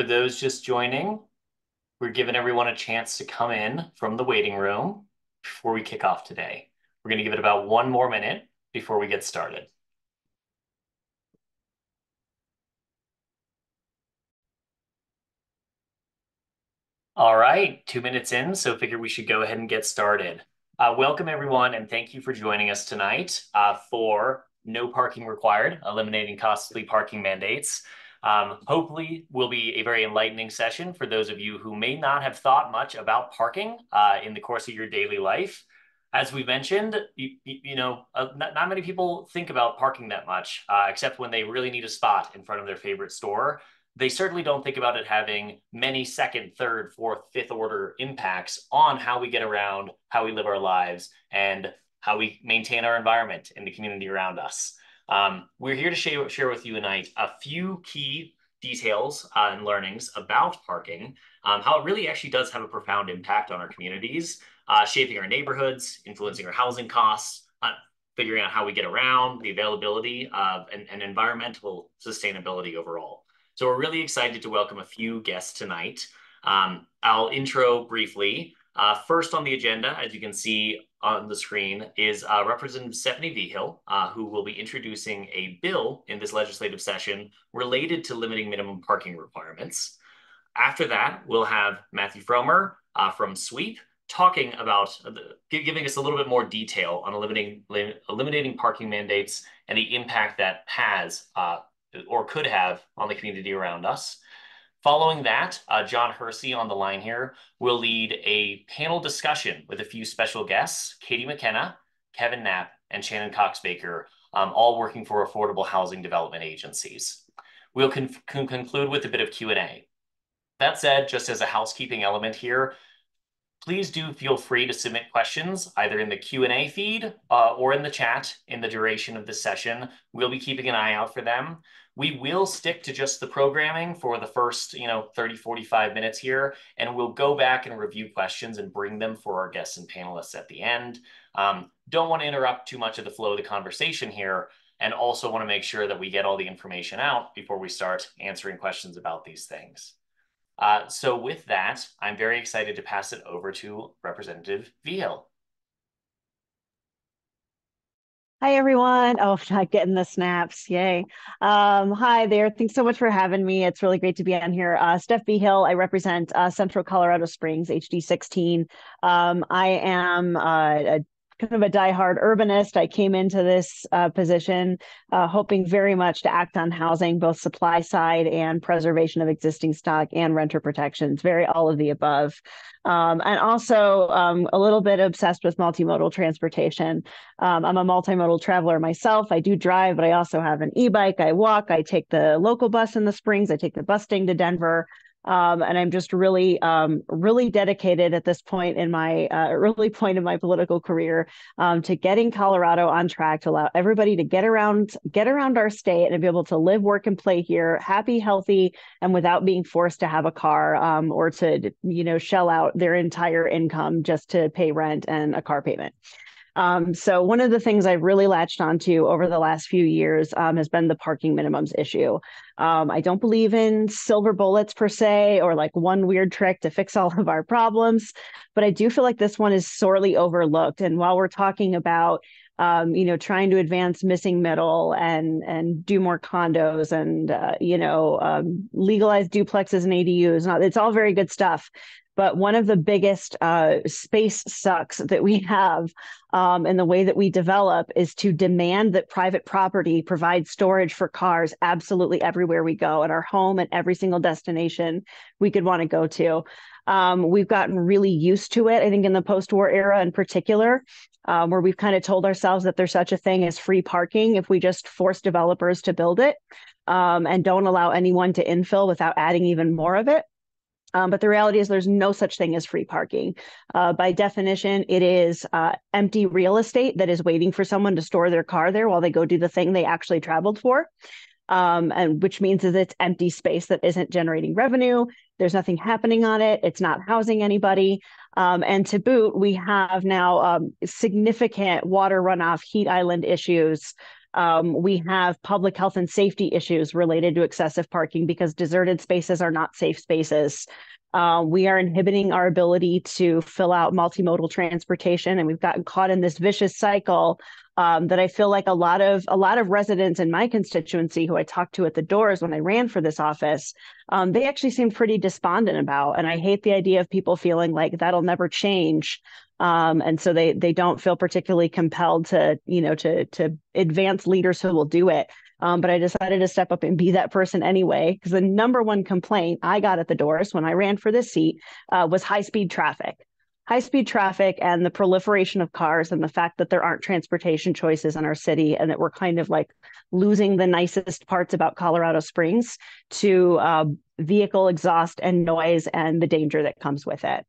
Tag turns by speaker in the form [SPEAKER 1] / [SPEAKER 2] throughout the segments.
[SPEAKER 1] For those just joining, we're giving everyone a chance to come in from the waiting room before we kick off today. We're going to give it about one more minute before we get started. All right, two minutes in, so figure we should go ahead and get started. Uh, welcome, everyone, and thank you for joining us tonight uh, for No Parking Required, Eliminating Costly Parking Mandates. Um, hopefully, will be a very enlightening session for those of you who may not have thought much about parking uh, in the course of your daily life. As we mentioned, you, you know, uh, not, not, many people think about parking that much, uh, except when they really need a spot in front of their favorite store. They certainly don't think about it having many second, third, fourth, fifth order impacts on how we get around, how we live our lives, and how we maintain our environment in the community around us. Um, we're here to share, share with you tonight a few key details uh, and learnings about parking, um, how it really actually does have a profound impact on our communities, uh, shaping our neighborhoods, influencing our housing costs, uh, figuring out how we get around, the availability of, and, and environmental sustainability overall. So we're really excited to welcome a few guests tonight. Um, I'll intro briefly. Uh, first on the agenda, as you can see on the screen, is uh, Representative Stephanie Vigil, uh, who will be introducing a bill in this legislative session related to limiting minimum parking requirements. After that, we'll have Matthew Frommer uh, from SWEEP talking about, giving us a little bit more detail on eliminating, eliminating parking mandates and the impact that has uh, or could have on the community around us. Following that, uh, John Hersey on the line here will lead a panel discussion with a few special guests, Katie McKenna, Kevin Knapp, and Shannon Cox Baker, um, all working for affordable housing development agencies. We'll con con conclude with a bit of Q&A. That said, just as a housekeeping element here, please do feel free to submit questions either in the Q&A feed uh, or in the chat in the duration of this session. We'll be keeping an eye out for them. We will stick to just the programming for the first, you know, 30, 45 minutes here, and we'll go back and review questions and bring them for our guests and panelists at the end. Um, don't want to interrupt too much of the flow of the conversation here, and also want to make sure that we get all the information out before we start answering questions about these things. Uh, so with that, I'm very excited to pass it over to Representative Vigil.
[SPEAKER 2] Hi, everyone. Oh, not getting the snaps. Yay. Um, hi there. Thanks so much for having me. It's really great to be on here. Uh, Steph Vigil. I represent uh, Central Colorado Springs, HD 16. Um, I am uh, a kind of a diehard urbanist. I came into this uh, position uh, hoping very much to act on housing, both supply side and preservation of existing stock and renter protections, very all of the above. Um, and also um, a little bit obsessed with multimodal transportation. Um, I'm a multimodal traveler myself. I do drive, but I also have an e-bike. I walk. I take the local bus in the Springs. I take the Bustang to Denver. Um, and I'm just really, um, really dedicated at this point in my uh, early point in my political career um, to getting Colorado on track to allow everybody to get around, get around our state and be able to live, work, and play here, happy, healthy, and without being forced to have a car um, or to, you know, shell out their entire income just to pay rent and a car payment. Um, so one of the things I've really latched onto over the last few years um, has been the parking minimums issue. Um, I don't believe in silver bullets per se, or like one weird trick to fix all of our problems, but I do feel like this one is sorely overlooked. And while we're talking about um, you know, trying to advance missing middle and and do more condos and uh, you know um, legalize duplexes and ADUs. It's all very good stuff, but one of the biggest uh, space sucks that we have um, in the way that we develop is to demand that private property provide storage for cars absolutely everywhere we go at our home and every single destination we could want to go to. Um, we've gotten really used to it, I think, in the post war era in particular, um, where we've kind of told ourselves that there's such a thing as free parking if we just force developers to build it um, and don't allow anyone to infill without adding even more of it. Um, but the reality is, there's no such thing as free parking. Uh, by definition, it is uh, empty real estate that is waiting for someone to store their car there while they go do the thing they actually traveled for. Um, and which means that it's empty space that isn't generating revenue. There's nothing happening on it. It's not housing anybody. Um, and to boot, we have now um, significant water runoff, heat island issues Um, we have public health and safety issues related to excessive parking because deserted spaces are not safe spaces. Uh, we are inhibiting our ability to fill out multimodal transportation, and we've gotten caught in this vicious cycle um, that I feel like a lot of a lot of residents in my constituency who I talked to at the doors when I ran for this office, um, they actually seemed pretty despondent about. And I hate the idea of people feeling like that'll never change. Um, and so they they don't feel particularly compelled to you know to to advance leaders who will do it. Um, but I decided to step up and be that person anyway, because the number one complaint I got at the doors when I ran for this seat uh, was high speed traffic. High speed traffic and the proliferation of cars, and the fact that there aren't transportation choices in our city, and that we're kind of like losing the nicest parts about Colorado Springs to uh, vehicle exhaust and noise and the danger that comes with it.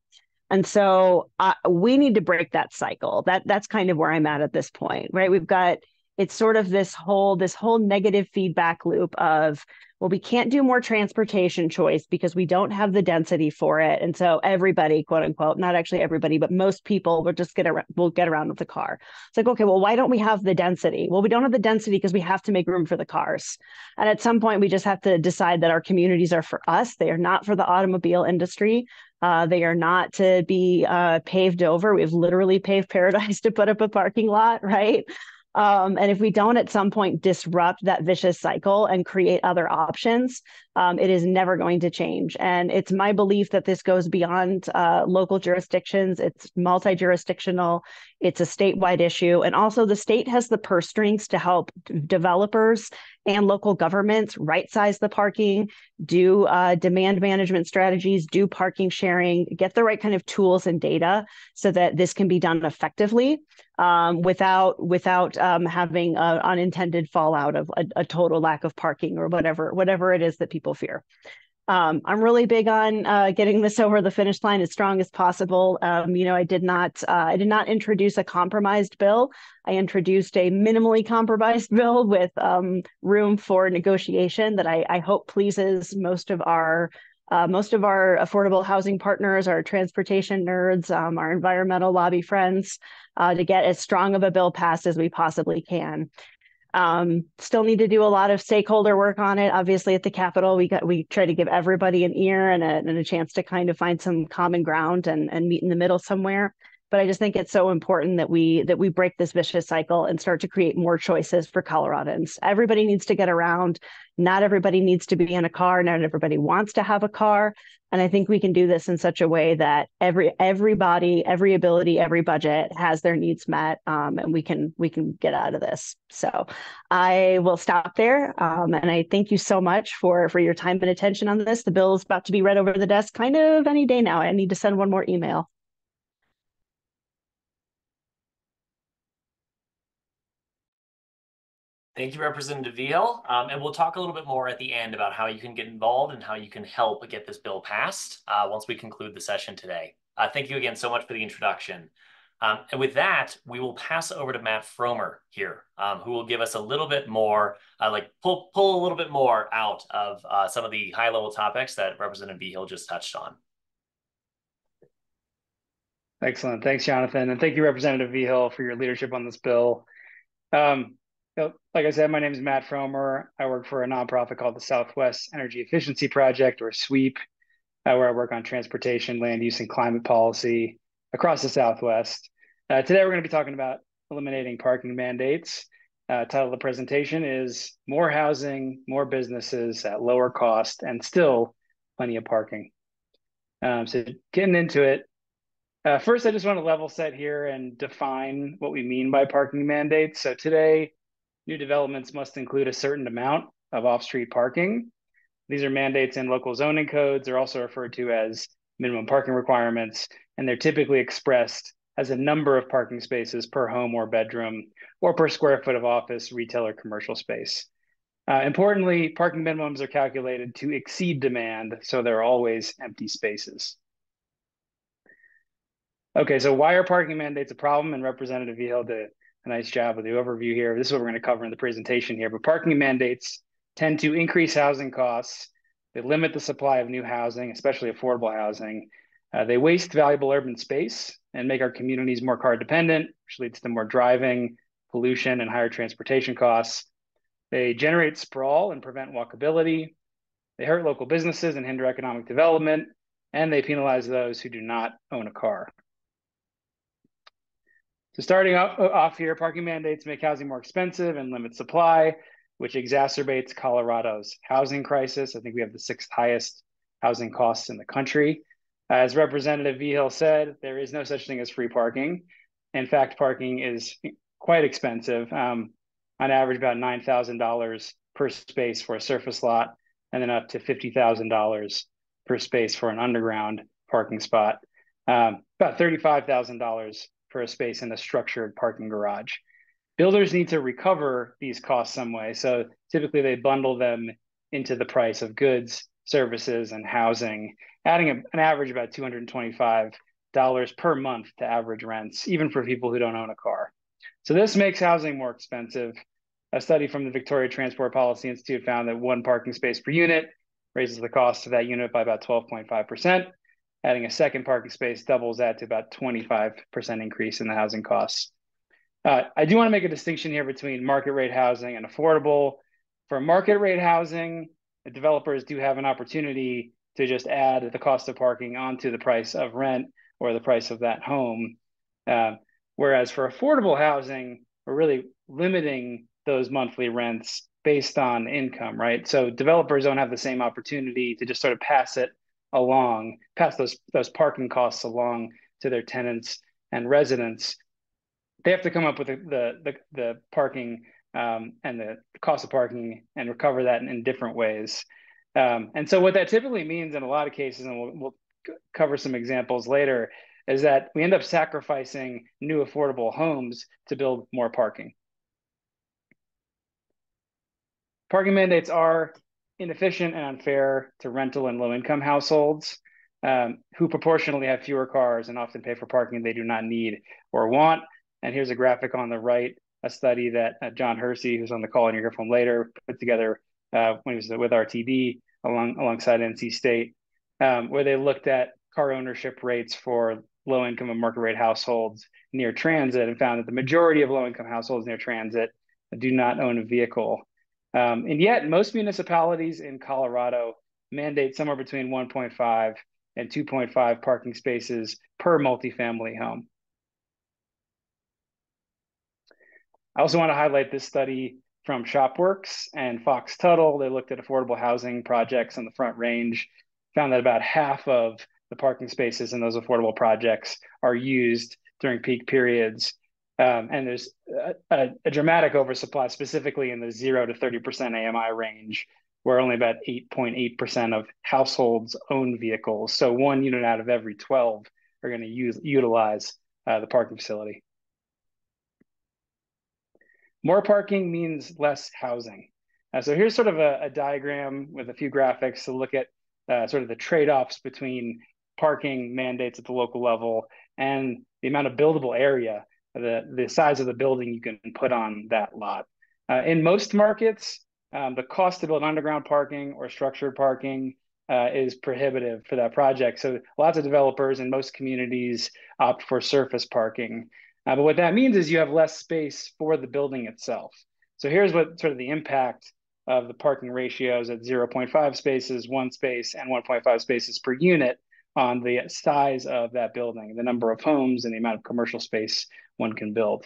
[SPEAKER 2] And so uh, we need to break that cycle. That that's kind of where I'm at at this point, right? We've got it's sort of this whole this whole negative feedback loop of well we can't do more transportation choice because we don't have the density for it. And so everybody quote unquote not actually everybody but most people will just get around will get around with the car. It's like okay well why don't we have the density? Well we don't have the density because we have to make room for the cars. And at some point we just have to decide that our communities are for us. They are not for the automobile industry. Uh, they are not to be uh, paved over. We've literally paved paradise to put up a parking lot, right? Um, and if we don't at some point disrupt that vicious cycle and create other options, um, it is never going to change. And it's my belief that this goes beyond uh, local jurisdictions. It's multi jurisdictional, it's a statewide issue. And also, the state has the purse strings to help developers and local governments right size the parking, do uh, demand management strategies, do parking sharing, get the right kind of tools and data so that this can be done effectively um, without without um, having an unintended fallout of a, a, total lack of parking or whatever whatever it is that people fear. Um, I'm really big on uh, getting this over the finish line as strong as possible. Um, you know, I did not uh, I did not introduce a compromised bill. I introduced a minimally compromised bill with um, room for negotiation that I, I hope pleases most of our uh, most of our affordable housing partners, our transportation nerds, um, our environmental lobby friends, uh, to get as strong of a bill passed as we possibly can. Um, still need to do a lot of stakeholder work on it. Obviously, at the Capitol, we got we try to give everybody an ear and a, and a chance to kind of find some common ground and and meet in the middle somewhere but I just think it's so important that we that we break this vicious cycle and start to create more choices for Coloradans. Everybody needs to get around. Not everybody needs to be in a car. Not everybody wants to have a car. And I think we can do this in such a way that every everybody, every ability, every budget has their needs met, um, and we can we can get out of this. So I will stop there, um, and I thank you so much for for your time and attention on this. The bill is about to be read over the desk, kind of any day now. I need to send one more email.
[SPEAKER 1] Thank you, Representative Vigil. Um, and we'll talk a little bit more at the end about how you can get involved and how you can help get this bill passed uh, once we conclude the session today. Uh, thank you again so much for the introduction. Um, and with that, we will pass over to Matt Frommer here, um, who will give us a little bit more, uh, like pull, pull a little bit more out of uh, some of the high level topics that Representative Vigil just touched on.
[SPEAKER 3] Excellent. Thanks, Jonathan. And thank you, Representative Vigil, for your leadership on this bill. Um, like I said, my name is Matt Frommer. I work for a nonprofit called the Southwest Energy Efficiency Project, or SWEEP, uh, where I work on transportation, land use, and climate policy across the Southwest. Uh, today, we're going to be talking about eliminating parking mandates. Uh, title of the presentation is More Housing, More Businesses at Lower Cost, and Still Plenty of Parking. Um, so, getting into it, uh, first, I just want to level set here and define what we mean by parking mandates. So, today, New developments must include a certain amount of off-street parking. These are mandates in local zoning codes. They're also referred to as minimum parking requirements, and they're typically expressed as a number of parking spaces per home or bedroom or per square foot of office, retail, or commercial space. Uh, importantly, parking minimums are calculated to exceed demand, so there are always empty spaces. Okay, so why are parking mandates a problem? And Representative Vigil a nice job with the overview here. This is what we're going to cover in the presentation here. But parking mandates tend to increase housing costs. They limit the supply of new housing, especially affordable housing. Uh, they waste valuable urban space and make our communities more car dependent, which leads to more driving, pollution and higher transportation costs. They generate sprawl and prevent walkability. They hurt local businesses and hinder economic development, and they penalize those who do not own a car. So starting off here, parking mandates make housing more expensive and limit supply, which exacerbates Colorado's housing crisis. I think we have the sixth highest housing costs in the country. As Representative Vigil said, there is no such thing as free parking. In fact, parking is quite expensive, um, on average about $9,000 per space for a surface lot, and then up to $50,000 per space for an underground parking spot. Um, about $35,000 for a space in a structured parking garage. Builders need to recover these costs some way. So typically they bundle them into the price of goods, services, and housing, adding a, an average about $225 per month to average rents, even for people who don't own a car. So this makes housing more expensive. A study from the Victoria Transport Policy Institute found that one parking space per unit raises the cost of that unit by about 12.5%. Adding a second parking space doubles that to about 25% increase in the housing costs. Uh, I do want to make a distinction here between market rate housing and affordable. For market rate housing, the developers do have an opportunity to just add the cost of parking onto the price of rent or the price of that home. Uh, whereas for affordable housing, we're really limiting those monthly rents based on income, right? So developers don't have the same opportunity to just sort of pass it along, pass those those parking costs along to their tenants and residents, they have to come up with the the the, parking um, and the cost of parking and recover that in, in different ways. Um, and so what that typically means in a lot of cases, and we'll, we'll cover some examples later, is that we end up sacrificing new affordable homes to build more parking. Parking mandates are inefficient and unfair to rental and low income households um, who proportionally have fewer cars and often pay for parking they do not need or want. And here's a graphic on the right, a study that uh, John Hersey, who's on the call and you hear from later, put together uh, when he was with RTD along, alongside NC State, um, where they looked at car ownership rates for low income and market rate households near transit and found that the majority of low income households near transit do not own a vehicle. Um, and yet, most municipalities in Colorado mandate somewhere between 1.5 and 2.5 parking spaces per multifamily home. I also want to highlight this study from Shopworks and Fox Tuttle. They looked at affordable housing projects on the Front Range, found that about half of the parking spaces in those affordable projects are used during peak periods um, and there's a, a, dramatic oversupply, specifically in the zero to 30% AMI range, where only about 8.8% of households own vehicles. So one unit out of every 12 are going to use utilize uh, the parking facility. More parking means less housing. Uh, so here's sort of a, a, diagram with a few graphics to look at uh, sort of the trade-offs between parking mandates at the local level and the amount of buildable area the, the size of the building you can put on that lot. Uh, in most markets, um, the cost to build underground parking or structured parking uh, is prohibitive for that project. So lots of developers in most communities opt for surface parking. Uh, but what that means is you have less space for the building itself. So here's what sort of the impact of the parking ratios at 0.5 spaces, one space, and 1.5 spaces per unit on the size of that building, the number of homes and the amount of commercial space one can build.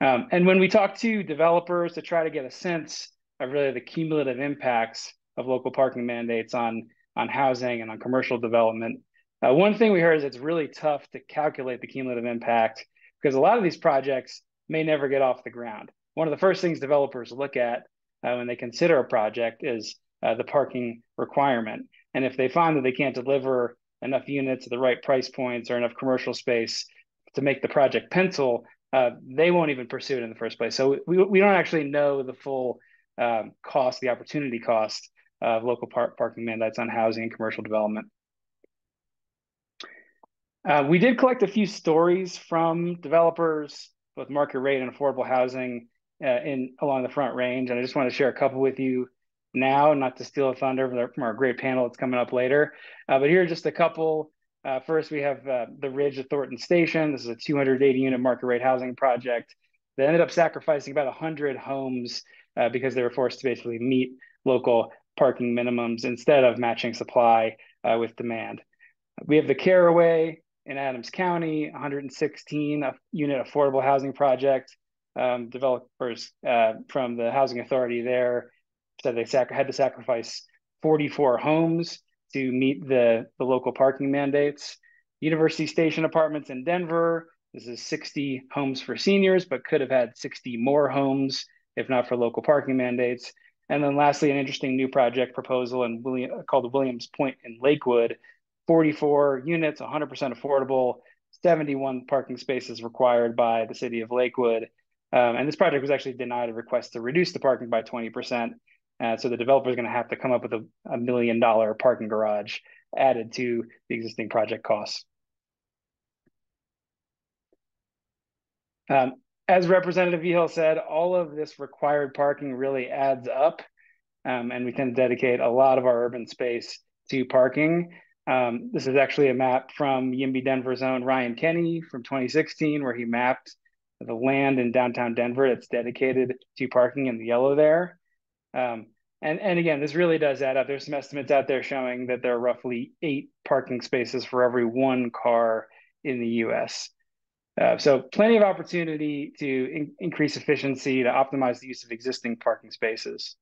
[SPEAKER 3] Um, and when we talk to developers to try to get a sense of really the cumulative impacts of local parking mandates on, on housing and on commercial development, uh, one thing we heard is it's really tough to calculate the cumulative impact because a lot of these projects may never get off the ground. One of the first things developers look at uh, when they consider a project is uh, the parking requirement. And if they find that they can't deliver enough units at the right price points or enough commercial space to make the project pencil, uh, they won't even pursue it in the first place. So we, we don't actually know the full um, cost, the opportunity cost of local par parking mandates on housing and commercial development. Uh, we did collect a few stories from developers, both market rate and affordable housing uh, in along the Front Range, and I just want to share a couple with you now, not to steal a thunder from our great panel that's coming up later. Uh, but here are just a couple. Uh, first, we have uh, the Ridge at Thornton Station. This is a 280 unit market rate housing project They ended up sacrificing about 100 homes uh, because they were forced to basically meet local parking minimums instead of matching supply uh, with demand. We have the Caraway in Adams County, 116 unit affordable housing project. Um, developers uh, from the housing authority there said they had to sacrifice 44 homes to meet the, the local parking mandates. University Station Apartments in Denver, this is 60 homes for seniors, but could have had 60 more homes if not for local parking mandates. And then lastly, an interesting new project proposal in William, called Williams Point in Lakewood, 44 units, 100% affordable, 71 parking spaces required by the city of Lakewood. Um, and this project was actually denied a request to reduce the parking by 20%. Uh, so the developer is going to have to come up with a, a million dollar parking garage added to the existing project costs. Um, as Representative Vigil said, all of this required parking really adds up, um, and we tend to dedicate a lot of our urban space to parking. Um, this is actually a map from YIMBY Denver's own Ryan Kenney from 2016, where he mapped the land in downtown Denver that's dedicated to parking in the yellow there. Um, and, and again, this really does add up. There's some estimates out there showing that there are roughly eight parking spaces for every one car in the US. Uh, so plenty of opportunity to in increase efficiency, to optimize the use of existing parking spaces.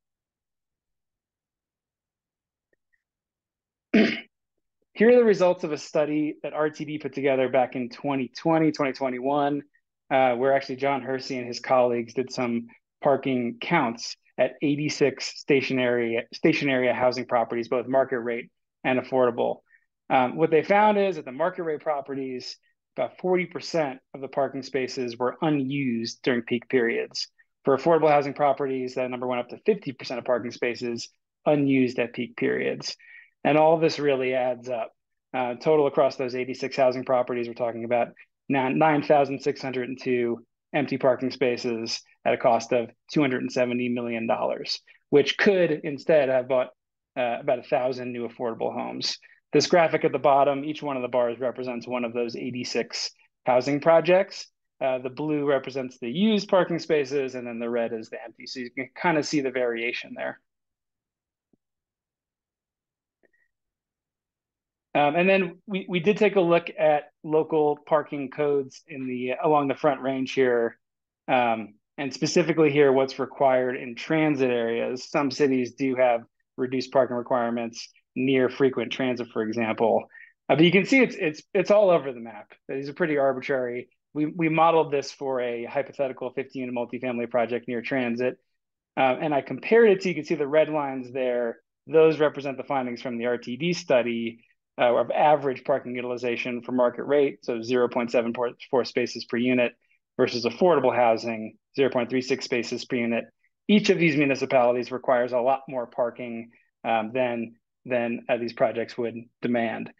[SPEAKER 3] Here are the results of a study that RTD put together back in 2020, 2021, uh, where actually John Hersey and his colleagues did some parking counts at 86 stationary, stationary housing properties, both market rate and affordable. Um, what they found is that the market rate properties about 40% of the parking spaces were unused during peak periods. For affordable housing properties, that number went up to 50% of parking spaces unused at peak periods. And all this really adds up. Uh, total across those 86 housing properties, we're talking about 9,602 empty parking spaces at a cost of $270 million, which could instead have bought uh, about a thousand new affordable homes. This graphic at the bottom, each one of the bars represents one of those 86 housing projects. Uh, the blue represents the used parking spaces, and then the red is the empty. So you can kind of see the variation there. Um, and then we, we did take a look at local parking codes in the along the front range here, um, and specifically here what's required in transit areas. Some cities do have reduced parking requirements near frequent transit, for example. Uh, but you can see it's it's it's all over the map. These are pretty arbitrary. We we modeled this for a hypothetical 15 unit multifamily project near transit, uh, and I compared it to. You can see the red lines there. Those represent the findings from the RTD study uh, of average parking utilization for market rate, so 0.74 spaces per unit, versus affordable housing, 0.36 spaces per unit. Each of these municipalities requires a lot more parking um, than than uh, these projects would demand.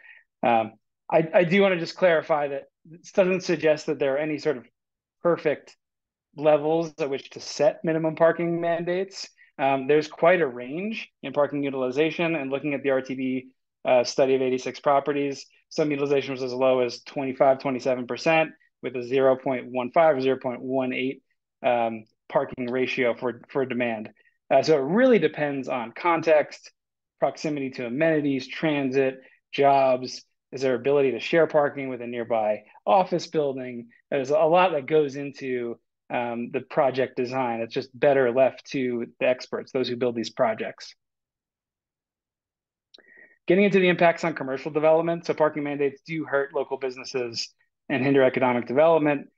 [SPEAKER 3] Um, I, I, do want to just clarify that this doesn't suggest that there are any sort of perfect levels at which to set minimum parking mandates. Um, there's quite a range in parking utilization and looking at the RTD uh, study of 86 properties, some utilization was as low as 25, 27% with a 0.15 or 0.18 um, parking ratio for, for demand. Uh, so it really depends on context, proximity to amenities, transit, jobs? Is there ability to share parking with a nearby office building? There's a lot that goes into um, the project design. It's just better left to the experts, those who build these projects. Getting into the impacts on commercial development. So parking mandates do hurt local businesses and hinder economic development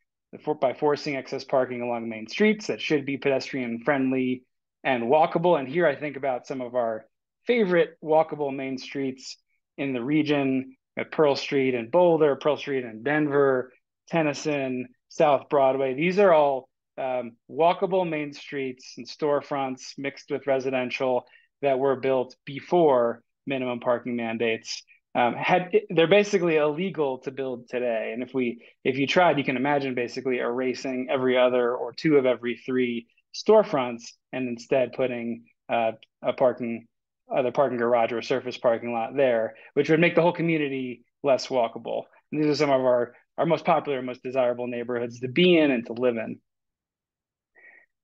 [SPEAKER 3] by forcing excess parking along main streets that should be pedestrian friendly and walkable. And here I think about some of our favorite walkable main streets in the region at Pearl Street and Boulder, Pearl Street and Denver, Tennyson, South Broadway. These are all um, walkable main streets and storefronts mixed with residential that were built before minimum parking mandates. Um, had they're basically illegal to build today, and if we if you tried, you can imagine basically erasing every other or two of every three storefronts and instead putting uh, a parking other parking garage or a surface parking lot there, which would make the whole community less walkable. And these are some of our, our most popular, most desirable neighborhoods to be in and to live in.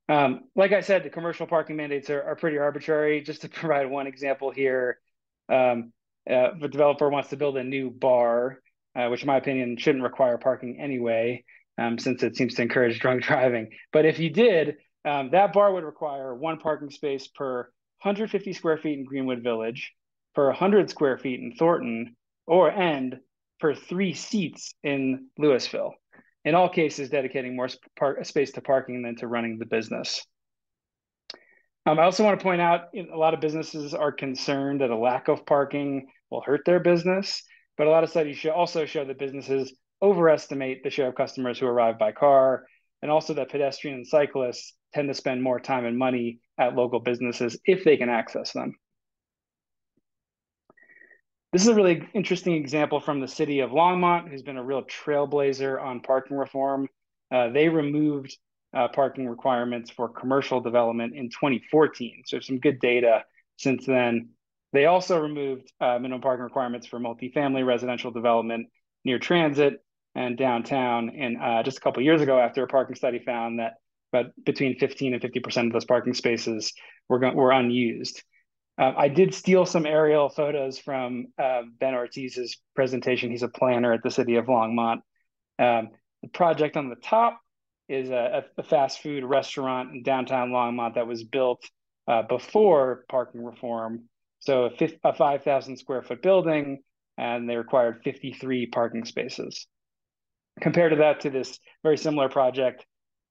[SPEAKER 3] Um, like I said, the commercial parking mandates are, are pretty arbitrary. Just to provide one example here, um, uh, a developer wants to build a new bar, uh, which in my opinion shouldn't require parking anyway, um, since it seems to encourage drunk driving. But if you did, um, that bar would require one parking space per 150 square feet in Greenwood Village, per 100 square feet in Thornton, or and per three seats in Louisville. In all cases, dedicating more space to parking than to running the business. Um, I also want to point out a lot of businesses are concerned at a lack of parking will hurt their business, but a lot of studies show, also show that businesses overestimate the share of customers who arrive by car, and also that pedestrian and cyclists tend to spend more time and money at local businesses if they can access them. This is a really interesting example from the city of Longmont, who's been a real trailblazer on parking reform. Uh, they removed uh, parking requirements for commercial development in 2014. So some good data since then. They also removed uh, minimum parking requirements for multifamily residential development near transit and downtown. And uh, just a couple years ago, after a parking study found that about between 15 and 50% of those parking spaces were, were unused. Uh, I did steal some aerial photos from uh, Ben Ortiz's presentation. He's a planner at the city of Longmont. Um, the project on the top is a, a, fast food restaurant in downtown Longmont that was built uh, before parking reform. So a, a 5,000 square foot building, and they required 53 parking spaces. Compared to that, to this very similar project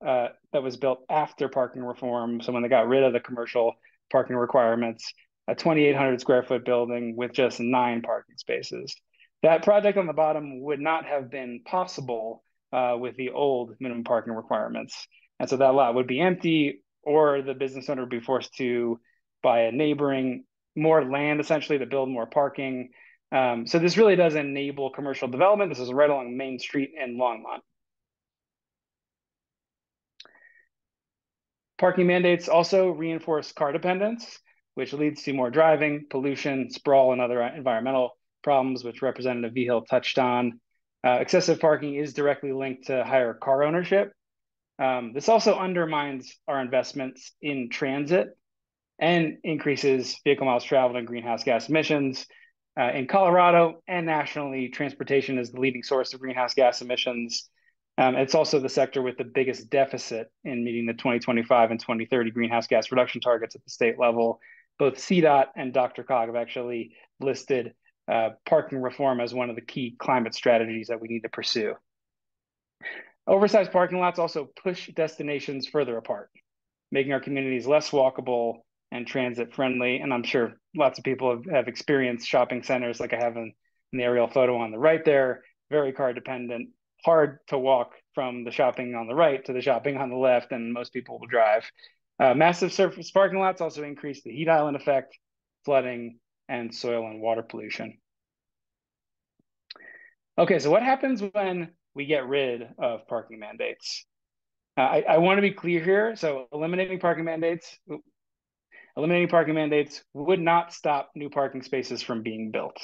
[SPEAKER 3] uh, that was built after parking reform, so when they got rid of the commercial parking requirements, a 2,800 square foot building with just nine parking spaces. That project on the bottom would not have been possible uh, with the old minimum parking requirements. And so that lot would be empty, or the business owner would be forced to buy a neighboring more land essentially to build more parking. Um, so this really does enable commercial development. This is right along Main Street in Longmont. Parking mandates also reinforce car dependence, which leads to more driving, pollution, sprawl, and other environmental problems, which Representative Vigil touched on. Uh, excessive parking is directly linked to higher car ownership. Um, this also undermines our investments in transit and increases vehicle miles traveled and greenhouse gas emissions. Uh, in Colorado and nationally, transportation is the leading source of greenhouse gas emissions. Um, it's also the sector with the biggest deficit in meeting the 2025 and 2030 greenhouse gas reduction targets at the state level. Both CDOT and DRCOG have actually listed uh, parking reform as one of the key climate strategies that we need to pursue. Oversized parking lots also push destinations further apart, making our communities less walkable and transit friendly. And I'm sure lots of people have, have experienced shopping centers like I have in, in the aerial photo on the right there, very car dependent, hard to walk from the shopping on the right to the shopping on the left, and most people will drive. Uh, massive surface parking lots also increase the heat island effect, flooding, and soil and water pollution. Okay, so what happens when we get rid of parking mandates? Uh, I, I want to be clear here. So eliminating parking mandates, eliminating parking mandates would not stop new parking spaces from being built.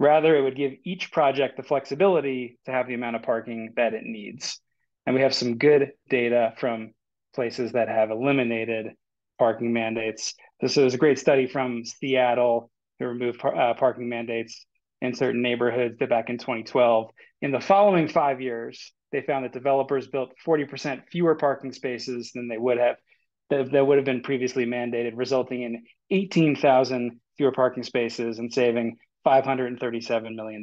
[SPEAKER 3] Rather, it would give each project the flexibility to have the amount of parking that it needs. And we have some good data from places that have eliminated parking mandates. This is a great study from Seattle to remove par uh, parking mandates in certain neighborhoods back in 2012. In the following five years, they found that developers built 40% fewer parking spaces than they would have that, would have been previously mandated, resulting in 18,000 fewer parking spaces and saving $537 million.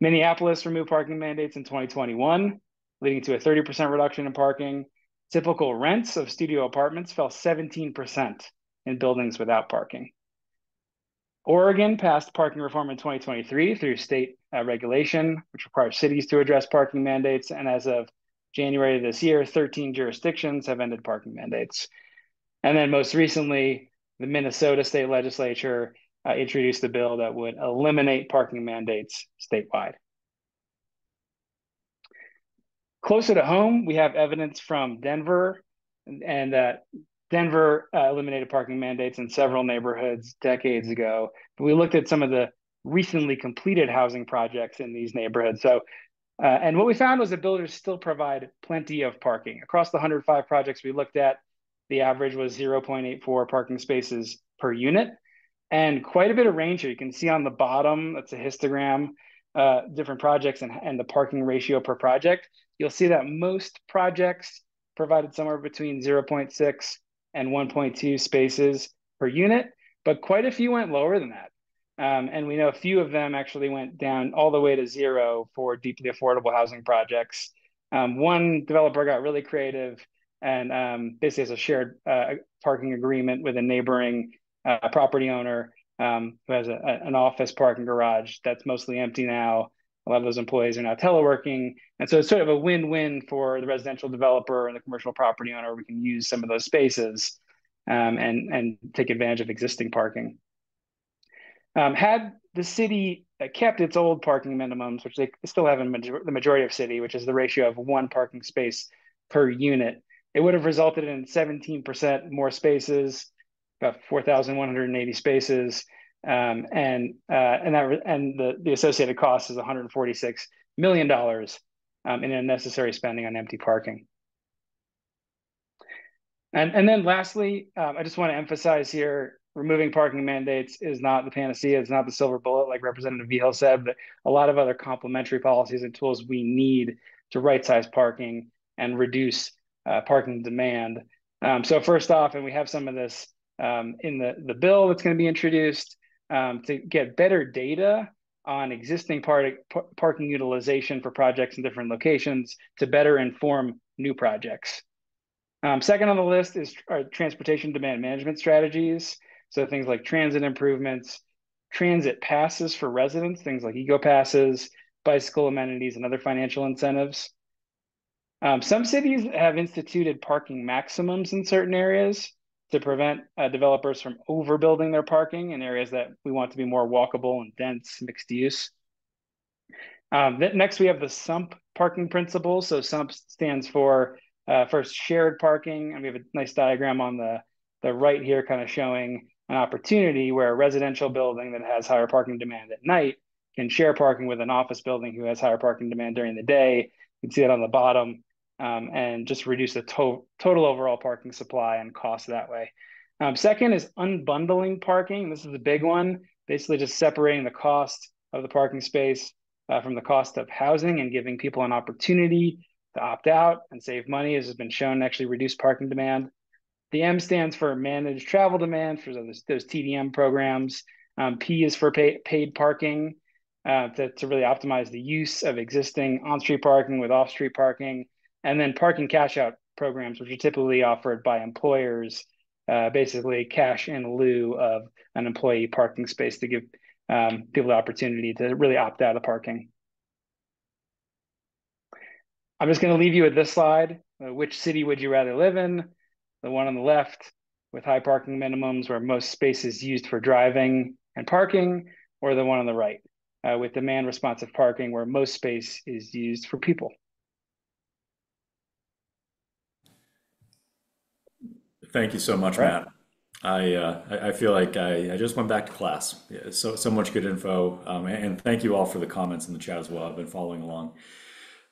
[SPEAKER 3] Minneapolis removed parking mandates in 2021, leading to a 30% reduction in parking. Typical rents of studio apartments fell 17% in buildings without parking. Oregon passed parking reform in 2023 through state uh, regulation, which requires cities to address parking mandates. And as of January of this year, 13 jurisdictions have ended parking mandates. And then most recently, the Minnesota state legislature uh, introduced a bill that would eliminate parking mandates statewide. Closer to home, we have evidence from Denver and that Denver uh, eliminated parking mandates in several neighborhoods decades ago. But we looked at some of the recently completed housing projects in these neighborhoods. So Uh, and what we found was that builders still provide plenty of parking. Across the 105 projects we looked at, the average was 0.84 parking spaces per unit, and quite a bit of range here. You can see on the bottom, that's a histogram, uh, different projects and, and the parking ratio per project. You'll see that most projects provided somewhere between 0.6 and 1.2 spaces per unit, but quite a few went lower than that. Um, and we know a few of them actually went down all the way to zero for deeply affordable housing projects. Um, one developer got really creative and um, basically has a shared uh, parking agreement with a neighboring uh, property owner um, who has a, a, an office parking garage that's mostly empty now. A lot of those employees are now teleworking. And so it's sort of a win-win for the residential developer and the commercial property owner. We can use some of those spaces um, and, and take advantage of existing parking. Um, had the city kept its old parking minimums, which they still have in major the majority of city, which is the ratio of one parking space per unit, it would have resulted in 17% more spaces, about 4,180 spaces, um, and uh, and that and the the associated cost is 146 million dollars um, in unnecessary spending on empty parking. And and then lastly, um, I just want to emphasize here removing parking mandates is not the panacea. It's not the silver bullet, like Representative Vigil said, but a lot of other complementary policies and tools we need to right size parking and reduce uh, parking demand. Um, so first off, and we have some of this um, in the, the bill that's going to be introduced um, to get better data on existing par parking utilization for projects in different locations to better inform new projects. Um, second on the list is our transportation demand management strategies. So things like transit improvements, transit passes for residents, things like eco passes, bicycle amenities, and other financial incentives. Um, some cities have instituted parking maximums in certain areas to prevent uh, developers from overbuilding their parking in areas that we want to be more walkable and dense mixed use. Um, next, we have the SUMP parking principle. So SUMP stands for uh, first shared parking, and we have a nice diagram on the, the right here kind of showing an opportunity where a residential building that has higher parking demand at night can share parking with an office building who has higher parking demand during the day. You can see it on the bottom um, and just reduce the to total overall parking supply and cost that way. Um, second is unbundling parking. This is a big one, basically just separating the cost of the parking space uh, from the cost of housing and giving people an opportunity to opt out and save money, as has been shown actually reduce parking demand. The M stands for managed travel demand for those, those TDM programs. Um, P is for pay, paid parking uh, to, to really optimize the use of existing on-street parking with off-street parking. And then parking cash out programs, which are typically offered by employers, uh, basically cash in lieu of an employee parking space to give um, people the opportunity to really opt out of parking. I'm just going to leave you with this slide. Uh, which city would you rather live in? The one on the left with high parking minimums where most space is used for driving and parking, or the one on the right uh, with demand responsive parking where most space is used for people.
[SPEAKER 4] Thank you so much, right. Matt. I, uh, I feel like I, I just went back to class. Yeah, so so much good info, um, and thank you all for the comments in the chat as well. I've been following along.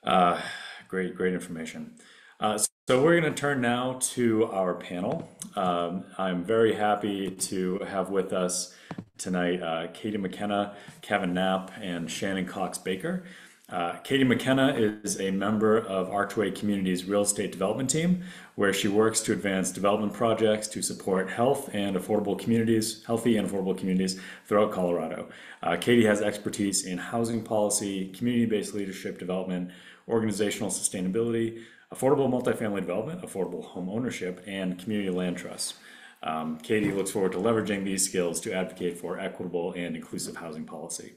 [SPEAKER 4] Uh, great great information. Uh, so we're going to turn now to our panel. Um, I'm very happy to have with us tonight uh, Katie McKenna, Kevin Knapp, and Shannon Cox Baker. Uh, Katie McKenna is a member of Archway Communities real estate development team, where she works to advance development projects to support health and affordable communities, healthy and affordable communities throughout Colorado. Uh, Katie has expertise in housing policy, community-based leadership development, organizational sustainability, affordable multifamily development, affordable home ownership, and community land trusts. Um, Katie looks forward to leveraging these skills to advocate for equitable and inclusive housing policy.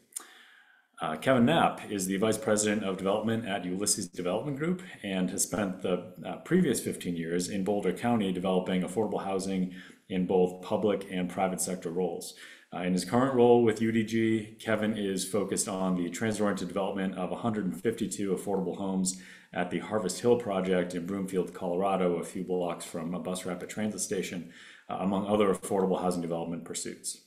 [SPEAKER 4] Uh, Kevin Knapp is the Vice President of Development at Ulysses Development Group and has spent the uh, previous 15 years in Boulder County developing affordable housing in both public and private sector roles. Uh, in his current role with UDG, Kevin is focused on the transit-oriented development of 152 affordable homes at the Harvest Hill project in Broomfield, Colorado, a few blocks from a bus rapid transit station, uh, among other affordable housing development pursuits.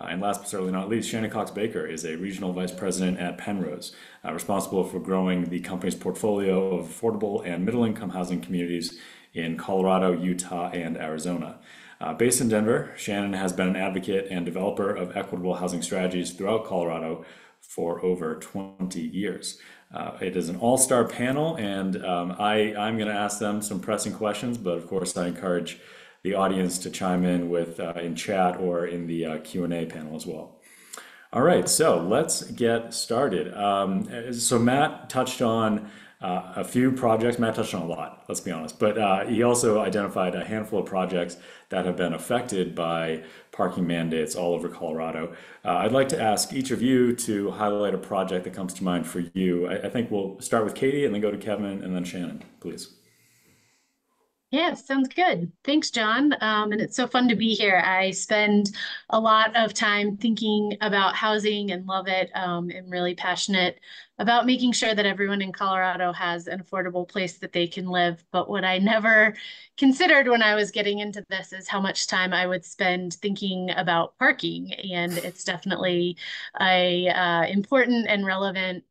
[SPEAKER 4] Uh, and last but certainly not least, Shannon Cox Baker is a regional vice president at Pennrose, uh, responsible for growing the company's portfolio of affordable and middle income housing communities in Colorado, Utah, and Arizona. Uh, based in Denver, Shannon has been an advocate and developer of equitable housing strategies throughout Colorado for over 20 years. Uh, it is an all-star panel, and um, I, I'm going to ask them some pressing questions, but of course I encourage the audience to chime in with uh, in chat or in the uh, Q&A panel as well. All right, so let's get started. Um, so Matt touched on uh, a few projects. Matt touched on a lot, let's be honest, but uh, he also identified a handful of projects that have been affected by parking mandates all over Colorado. Uh, I'd like to ask each of you to highlight a project that comes to mind for you. I, I think we'll start with Katie and then go to Kevin and then Shannon, please.
[SPEAKER 5] Yeah, sounds good. Thanks, John. Um, and it's so fun to be here. I spend a lot of time thinking about housing and love it. Um, I'm really passionate about making sure that everyone in Colorado has an affordable place that they can live. But what I never considered when I was getting into this is how much time I would spend thinking about parking. And it's definitely a uh, important and relevant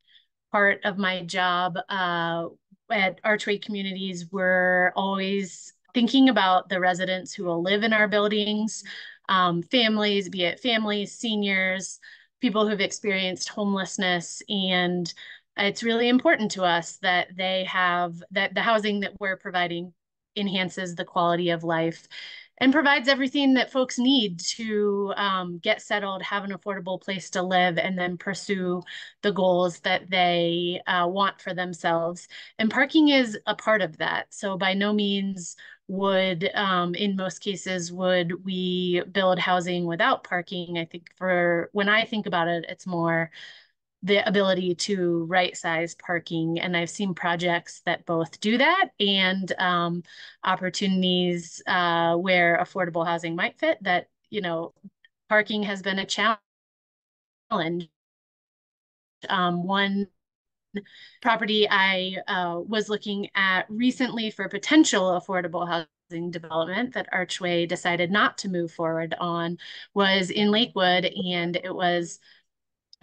[SPEAKER 5] part of my job uh, at Archway Communities, we're always thinking about the residents who will live in our buildings, um, families, be it families, seniors, people who've experienced homelessness. And it's really important to us that they have that the housing that we're providing enhances the quality of life and provides everything that folks need to um, get settled, have an affordable place to live, and then pursue the goals that they uh, want for themselves. And parking is a part of that. So by no means would, um, in most cases, would we build housing without parking. I think for when I think about it, it's more the ability to right size parking. And I've seen projects that both do that and um, opportunities uh, where affordable housing might fit that, you know, parking has been a challenge. Um, one property I uh, was looking at recently for potential affordable housing development that Archway decided not to move forward on was in Lakewood and it was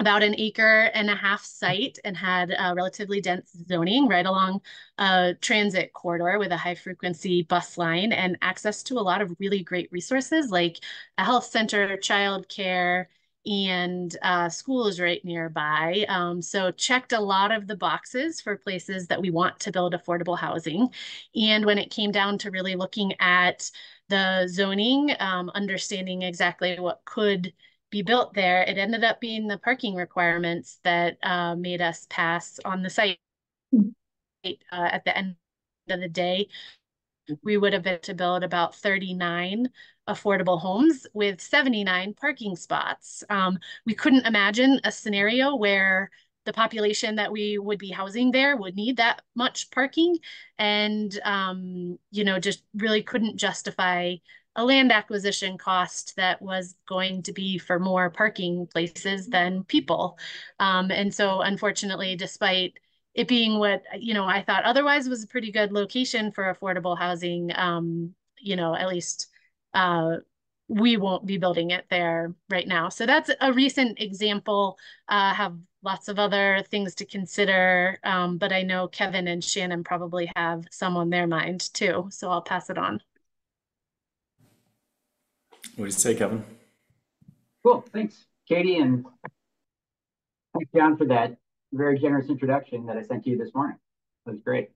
[SPEAKER 5] about an acre and a half site and had a relatively dense zoning right along a transit corridor with a high frequency bus line and access to a lot of really great resources like a health center, childcare, and uh, schools right nearby. Um, so checked a lot of the boxes for places that we want to build affordable housing. And when it came down to really looking at the zoning, um, understanding exactly what could be built there, it ended up being the parking requirements that uh, made us pass on the site. Uh, at the end of the day, we would have been to build about 39 affordable homes with 79 parking spots. Um, we couldn't imagine a scenario where the population that we would be housing there would need that much parking and um, you know just really couldn't justify a land acquisition cost that was going to be for more parking places than people. Um, and so unfortunately, despite it being what, you know, I thought otherwise was a pretty good location for affordable housing, um, you know, at least uh, we won't be building it there right now. So that's a recent example. Uh, have lots of other things to consider, um, but I know Kevin and Shannon probably have some on their mind too. So I'll pass it on.
[SPEAKER 4] What do you say, Kevin?
[SPEAKER 6] Cool. Thanks, Katie, and thanks, John, for that very generous introduction that I sent to you this morning. That was great.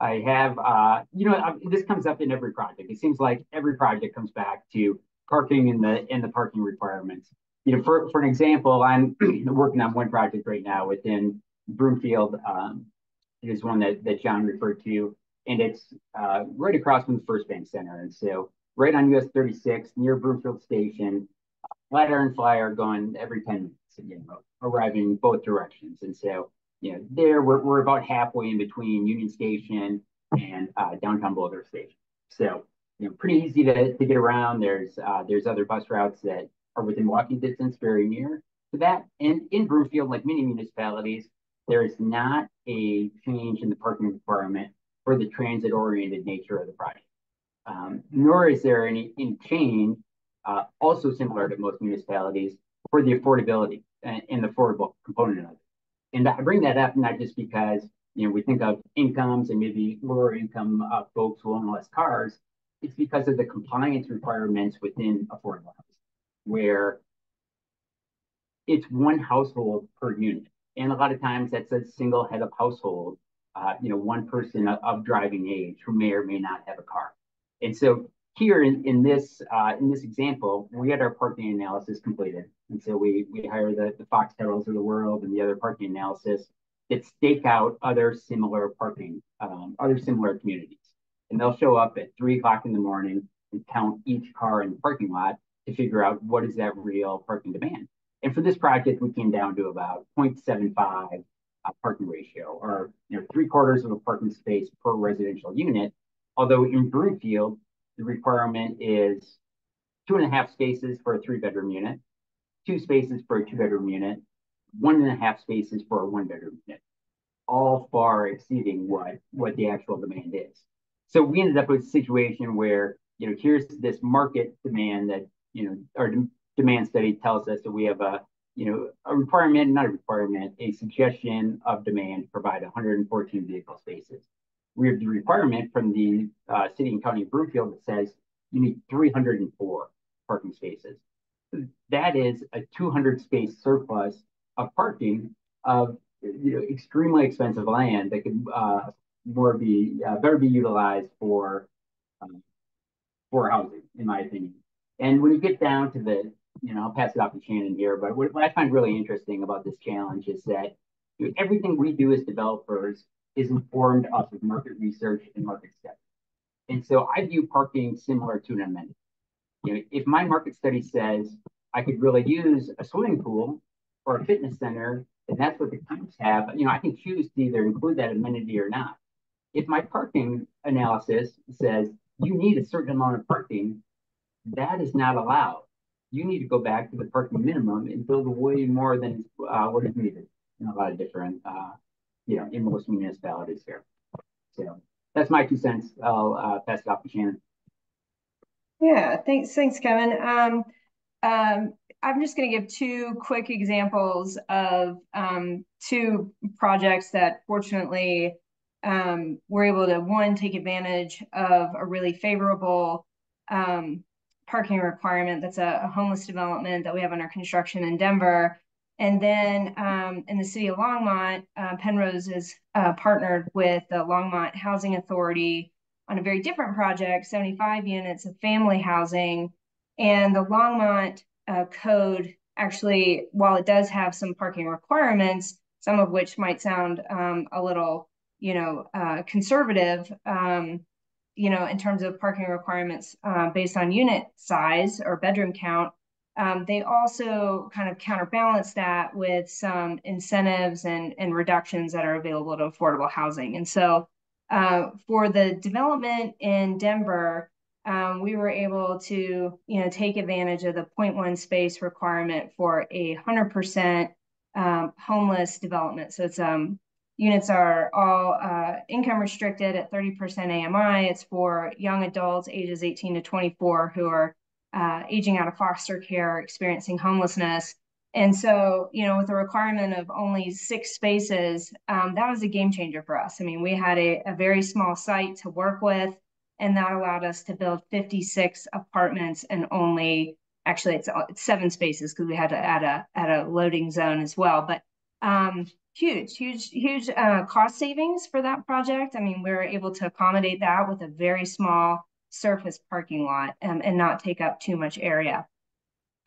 [SPEAKER 6] I have, uh, you know, this comes up in every project. It seems like every project comes back to parking and the and the parking requirements. You know, for for an example, I'm working on one project right now within Broomfield. Um, it is one that that John referred to, and it's uh, right across from the First Bank Center. And so right on US 36 near Broomfield Station. Flatiron Flyer going every 10 minutes, know, arriving both directions. And so, you know, there we're, we're about halfway in between Union Station and uh, downtown Boulder Station. So, you know, pretty easy to, to get around. There's uh, there's other bus routes that are within walking distance, very near to that. And in Broomfield, like many municipalities, there is not a change in the parking requirement for the transit-oriented nature of the project um, nor is there any, any change uh, also similar to most municipalities for the affordability and, and the affordable component of it. And I bring that up not just because you know we think of incomes and maybe lower income uh, folks who own less cars. It's because of the compliance requirements within affordable housing, where it's one household per unit, and a lot of times that's a single head of household. Uh, you know, one person of driving age who may or may not have a car, and so here in, in this uh, in this example, we had our parking analysis completed. And so we we hire the, the Fox Tuttles of the world and the other parking analysis that stake out other similar parking, um, other similar communities. And they'll show up at three o'clock in the morning and count each car in the parking lot to figure out what is that real parking demand. And for this project, we came down to about 0.75 uh, parking ratio, or you know, three quarters of a parking space per residential unit. Although in Broomfield, the requirement is two and a half spaces for a three bedroom unit, two spaces for a two bedroom unit, one and a half spaces for a one bedroom unit, all far exceeding what, what the actual demand is. So we ended up with a situation where, you know, here's this market demand that, you know, our de demand study tells us that we have a, you know, a requirement, not a requirement, a suggestion of demand to provide 114 vehicle spaces we have the requirement from the uh, city and county of Broomfield that says you need 304 parking spaces. That is a 200 space surplus of parking of you know, extremely expensive land that could uh, more be uh, better be utilized for um, for housing, in my opinion. And when you get down to the, you know, I'll pass it off to Shannon here, but what, what I find really interesting about this challenge is that everything we do as developers is informed off of market research and market study. And so I view parking similar to an amenity. You know, if my market study says I could really use a swimming pool or a fitness center, and that's what the camps have, you know, I can choose to either include that amenity or not. If my parking analysis says you need a certain amount of parking, that is not allowed. You need to go back to the parking minimum and build way more than uh, what is needed in a lot of different uh, you know, in most municipalities here. So that's my two cents. I'll uh, pass it off to Shannon.
[SPEAKER 7] Yeah, thanks, thanks, Kevin. Um, um, I'm just going to give two quick examples of um, two projects that fortunately um, we're able to one take advantage of a really favorable um, parking requirement that's a, a, homeless development that we have under construction in Denver and then um, in the city of Longmont, uh, Pennrose is uh, partnered with the Longmont Housing Authority on a very different project, 75 units of family housing. And the Longmont uh, code actually, while it does have some parking requirements, some of which might sound um, a little, you know, uh, conservative, um, you know, in terms of parking requirements uh, based on unit size or bedroom count, um, they also kind of counterbalance that with some incentives and, and reductions that are available to affordable housing. And so uh, for the development in Denver, um, we were able to, you know, take advantage of the 0.1 space requirement for a 100% um, homeless development. So it's um, units are all uh, income restricted at 30% AMI. It's for young adults ages 18 to 24 who are uh, aging out of foster care, experiencing homelessness. And so, you know, with a requirement of only six spaces, um, that was a game changer for us. I mean, we had a, a very small site to work with, and that allowed us to build 56 apartments and only actually it's, it's seven spaces because we had to add a add a loading zone as well. But um, huge, huge, huge uh, cost savings for that project. I mean, we were able to accommodate that with a very small surface parking lot um, and not take up too much area.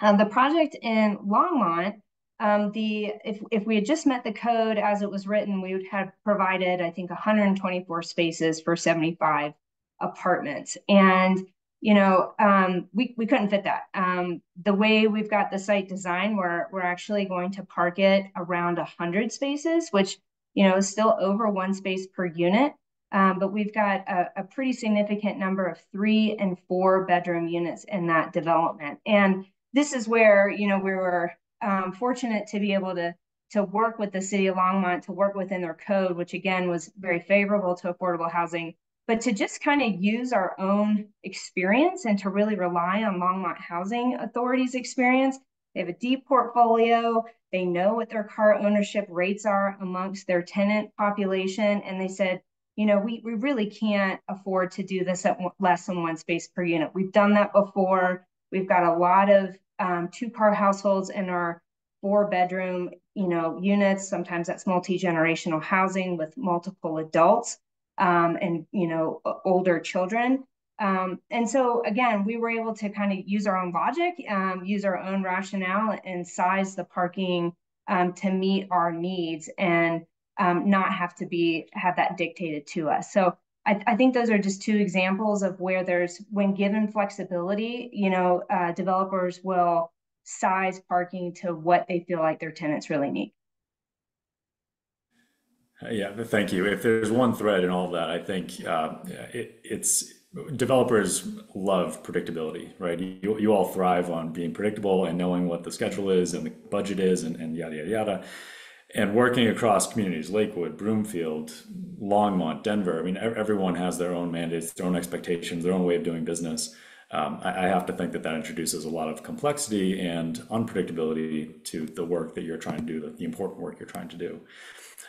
[SPEAKER 7] Um, the project in Longmont, um, the if, if we had just met the code as it was written, we would have provided, I think, 124 spaces for 75 apartments. And, you know, um, we, we couldn't fit that. Um, the way we've got the site design, we're, we're actually going to park it around 100 spaces, which, you know, is still over one space per unit. Um, but we've got a, a, pretty significant number of three and four bedroom units in that development. And this is where, you know, we were um, fortunate to be able to, to work with the city of Longmont, to work within their code, which again was very favorable to affordable housing. but to just kind of use our own experience and to really rely on Longmont Housing Authority's experience. They have a deep portfolio. They know what their car ownership rates are amongst their tenant population. And they said, you know, we, we really can't afford to do this at less than one space per unit. We've done that before. We've got a lot of um, two car households in our four bedroom, you know, units. Sometimes that's multi-generational housing with multiple adults um, and, you know, older children. Um, and so again, we were able to kind of use our own logic, um, use our own rationale and size the parking um, to meet our needs and um, not have to be have that dictated to us. So I, I, think those are just two examples of where there's when given flexibility, you know, uh, developers will size parking to what they feel like their tenants really need.
[SPEAKER 4] Yeah, thank you. If there's one thread in all of that, I think uh, it, it's developers love predictability, right? You, you all thrive on being predictable and knowing what the schedule is and the budget is and, and yada, yada, yada. And working across communities, Lakewood, Broomfield, Longmont, Denver, I mean, everyone has their own mandates, their own expectations, their own way of doing business. Um, I, I have to think that that introduces a lot of complexity and unpredictability to the work that you're trying to do, the, the important work you're trying to do.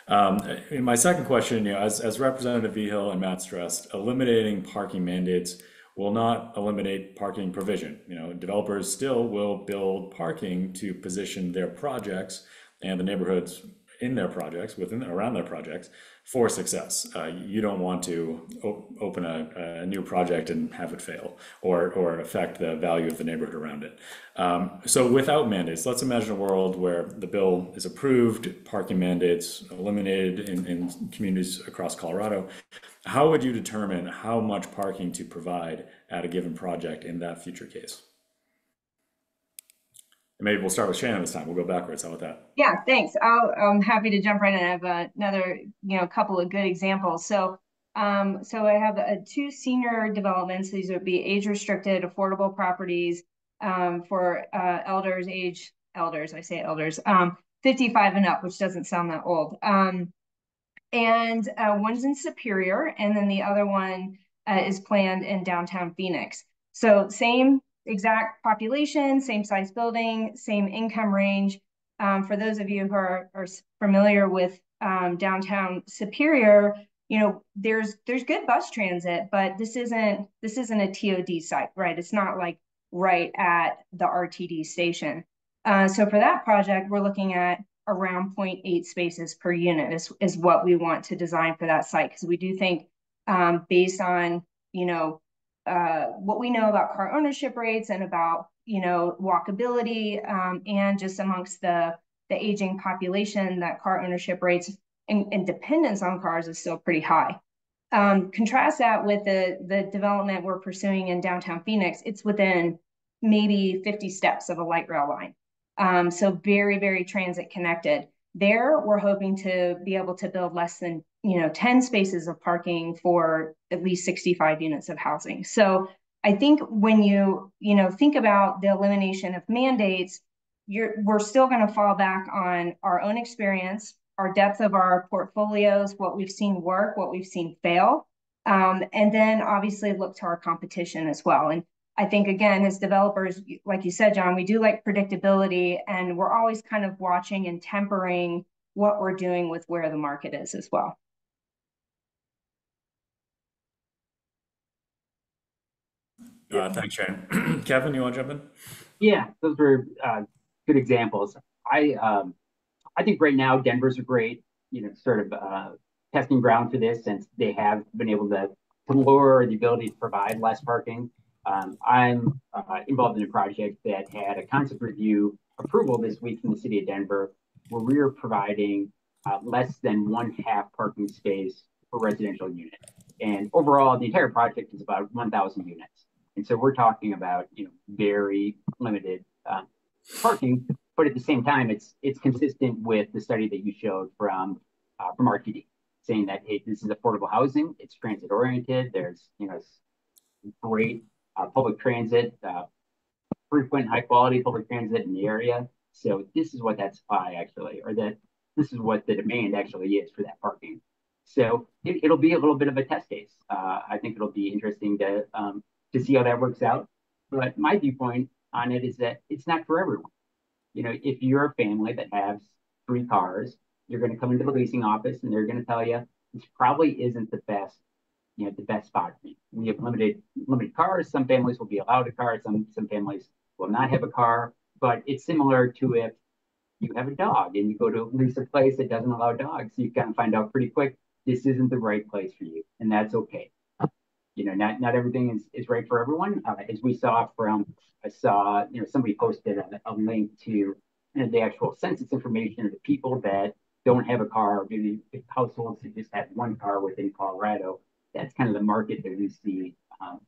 [SPEAKER 4] Um, my second question, you know, as, as Representative Vigil and Matt stressed, eliminating parking mandates will not eliminate parking provision. You know, developers still will build parking to position their projects and the neighborhoods in their projects, within around their projects, for success. Uh, you don't want to op- open a, a, new project and have it fail or, or affect the value of the neighborhood around it. Um, so without mandates, let's imagine a world where the bill is approved, parking mandates eliminated in, in communities across Colorado. How would you determine how much parking to provide at a given project in that future case? Maybe we'll start with Shannon this time. We'll go backwards. How about that?
[SPEAKER 7] Yeah, thanks. i am happy to jump right in. I have another, you know, couple of good examples. So, um, so I have two senior developments. These would be age restricted, affordable properties um, for uh, elders, age elders. I say elders, um, 55 and up, which doesn't sound that old. Um, and uh, one's in Superior, and then the other one uh, is planned in downtown Phoenix. So same exact population, same size building, same income range. Um, for those of you who are, are familiar with um, downtown Superior, you know there's there's good bus transit, but this isn't this isn't a TOD site, right? It's not like right at the RTD station. Uh, so for that project, we're looking at around 0.8 spaces per unit is, is what we want to design for that site because we do think um, based on you know uh, what we know about car ownership rates and about you know walkability um, and just amongst the the aging population that car ownership rates and, and dependence on cars is still pretty high. Um, contrast that with the the development we're pursuing in downtown Phoenix. It's within maybe 50 steps of a light rail line. Um, so very, very transit connected. There, we're hoping to be able to build less than you know 10 spaces of parking for at least 65 units of housing. So I think when you you know think about the elimination of mandates, you're we're still going to fall back on our own experience, our depth of our portfolios, what we've seen work, what we've seen fail, um, and then obviously look to our competition as well. And I think again, as developers, like you said, John, we do like predictability, and we're always kind of watching and tempering what we're doing with where the market is as well.
[SPEAKER 4] Uh, thanks, Shane. Kevin, you want to jump in?
[SPEAKER 6] Yeah, those were uh, good examples. I um, I think right now Denver's a great, you know, sort of uh, testing ground for this, since they have been able to, to lower the ability to provide less parking. Um, I'm uh, involved in a project that had a concept review approval this week from the city of Denver, where we are providing uh, less than one half parking space per residential unit. And overall, the entire project is about 1,000 units. And so we're talking about you know very limited um, parking, but at the same time, it's it's consistent with the study that you showed from uh, from RTD, saying that hey, this is affordable housing, it's transit oriented. There's you know great public transit, uh, frequent, high quality public transit in the area. So this is what that supply actually, or that this is what the demand actually is for that parking. So it, will be a little bit of a test case. Uh, I think it'll be interesting to um, to see how that works out. But my viewpoint on it is that it's not for everyone. You know, if you're a family that has three cars, you're going to come into the leasing office and they're going to tell you this probably isn't the best, you know, the best spot. We have limited limited cars. Some families will be allowed a car. Some some families will not have a car. But it's similar to if you have a dog and you go to lease a place that doesn't allow dogs. You kind of find out pretty quick this isn't the right place for you, and that's okay. You know, not not everything is, is right for everyone. Uh, as we saw from, I saw, you know, somebody posted a, a link to you know, the actual census information of the people that don't have a car, maybe households that just have one car within Colorado. That's kind of the market that we see um,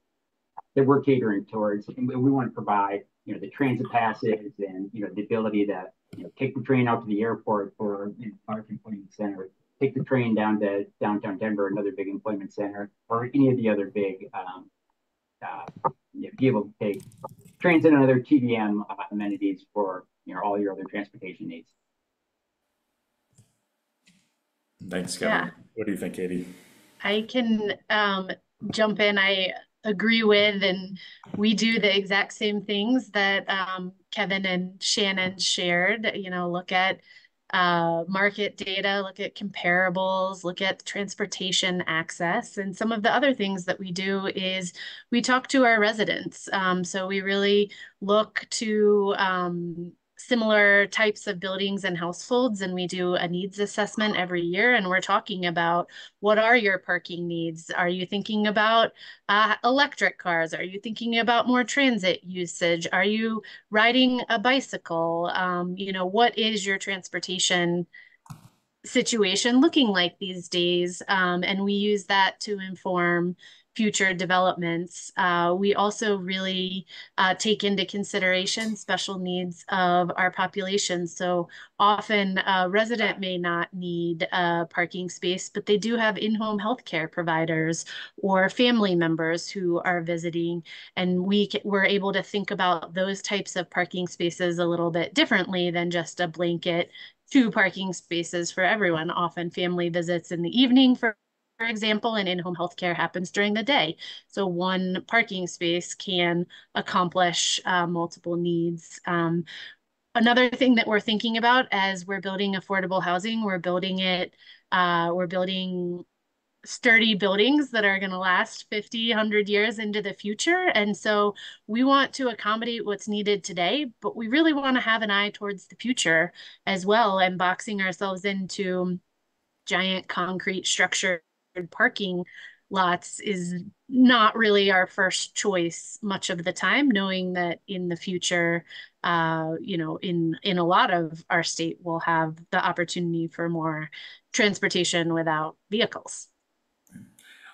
[SPEAKER 6] that we're catering towards, and we want to provide, you know, the transit passes and you know the ability to you know take the train out to the airport for you know, Park Employment Center take the train down to downtown Denver, another big employment center, or any of the other big, um, uh, you know, be able to take transit and other TDM uh, amenities for you know all your other transportation needs.
[SPEAKER 4] Thanks, Kevin. Yeah. What do you think, Katie?
[SPEAKER 5] I can um, jump in. I agree with, and we do the exact same things that um, Kevin and Shannon shared. You know, look at uh, market data, look at comparables, look at transportation access. And some of the other things that we do is we talk to our residents. Um, so we really look to um, similar types of buildings and households and we do a needs assessment every year and we're talking about what are your parking needs? Are you thinking about uh, electric cars? Are you thinking about more transit usage? Are you riding a bicycle? Um, you know what is your transportation situation looking like these days? Um, and we use that to inform future developments. Uh, we also really uh, take into consideration special needs of our population. So often a resident may not need a parking space, but they do have in-home healthcare providers or family members who are visiting. And we we're able to think about those types of parking spaces a little bit differently than just a blanket two parking spaces for everyone. Often family visits in the evening for example, and in-home healthcare happens during the day. So one parking space can accomplish uh, multiple needs. Um, another thing that we're thinking about as we're building affordable housing, we're building it, uh, we're building sturdy buildings that are going to last 50 100 years into the future and so we want to accommodate what's needed today but we really want to have an eye towards the future as well and boxing ourselves into giant concrete structure parking lots is not really our first choice much of the time knowing that in the future uh, you know in in a lot of our state we'll have the opportunity for more transportation without vehicles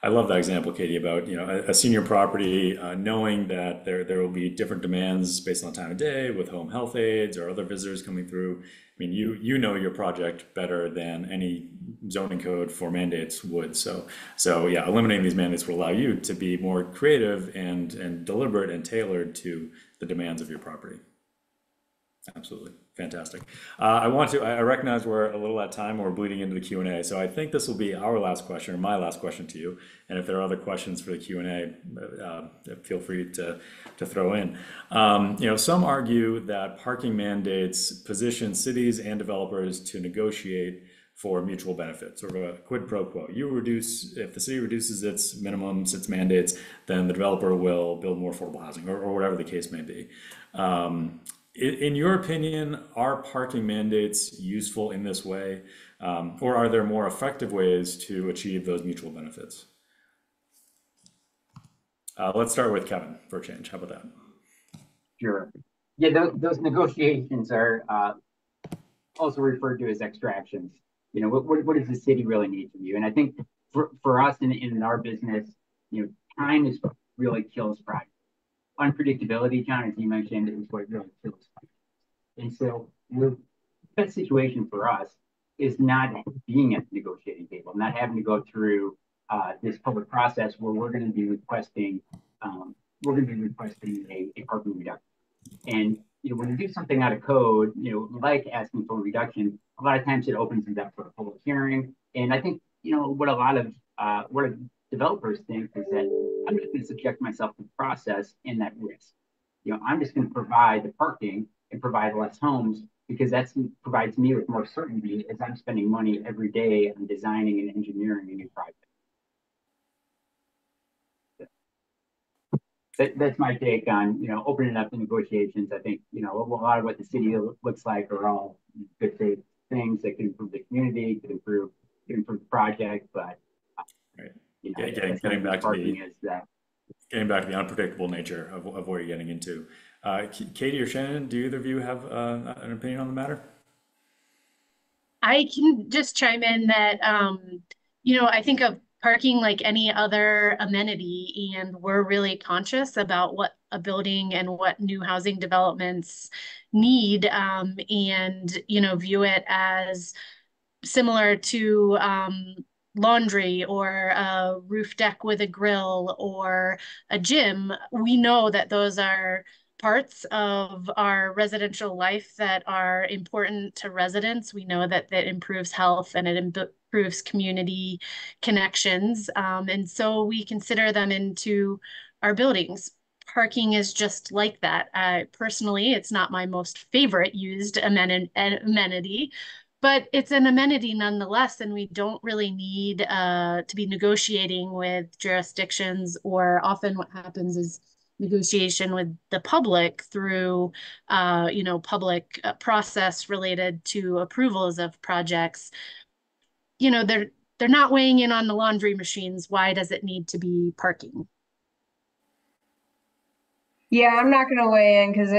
[SPEAKER 4] I love that example, Katie, about you know a, senior property, uh, knowing that there there will be different demands based on time of day with home health aides or other visitors coming through. I mean, you you know your project better than any zoning code for mandates would. So so yeah, eliminating these mandates will allow you to be more creative and and deliberate and tailored to the demands of your property. Absolutely. Fantastic. Uh, I want to, I recognize we're a little at time, we're bleeding into the Q&A. So I think this will be our last question or my last question to you. And if there are other questions for the Q&A, uh, feel free to, to throw in. Um, you know, some argue that parking mandates position cities and developers to negotiate for mutual benefits of a quid pro quo. You reduce, if the city reduces its minimums, its mandates, then the developer will build more affordable housing or, or whatever the case may be. Um, in your opinion, are parking mandates useful in this way, um, or are there more effective ways to achieve those mutual benefits? Uh, let's start with Kevin for a change. How about that?
[SPEAKER 6] Sure. Yeah, those, those negotiations are uh, also referred to as extractions. You know, what, what, what, does the city really need from you? And I think for, for us in, in our business, you know, time is really kills projects unpredictability, John, as you mentioned, is what really kills. And so the best situation for us is not being at the negotiating table, not having to go through uh, this public process where we're going to be requesting um, we're going to be requesting a, a carbon reduction. And you know, when you do something out of code, you know, like asking for a reduction, a lot of times it opens it up for a public hearing. And I think you know, what a lot of uh, what developers think is that I'm just going to subject myself to the process and that risk. You know, I'm just going to provide the parking and provide less homes because that provides me with more certainty as I'm spending money every day on designing and engineering a new project. That, that's my take on you know opening up the negotiations. I think you know a lot of what the city looks like are all good things that can improve the community, could improve could improve the project, but uh,
[SPEAKER 4] right. You know, yeah, getting, getting back to the
[SPEAKER 6] is that
[SPEAKER 4] getting back to the unpredictable nature of, of what you're getting into. Uh, Katie or Shannon, do either of you have uh, an opinion on the matter?
[SPEAKER 5] I can just chime in that, um, you know, I think of parking like any other amenity, and we're really conscious about what a building and what new housing developments need, um, and, you know, view it as similar to um, laundry or a roof deck with a grill or a gym, we know that those are parts of our residential life that are important to residents. We know that that improves health and it improves community connections. Um, and so we consider them into our buildings. Parking is just like that. Uh, personally, it's not my most favorite used amen- amenity, but it's an amenity nonetheless and we don't really need uh, to be negotiating with jurisdictions or often what happens is negotiation with the public through uh, you know public uh, process related to approvals of projects. You know they're they're not weighing in on the laundry machines. Why does it need to be parking?
[SPEAKER 7] Yeah i'm not going to weigh in because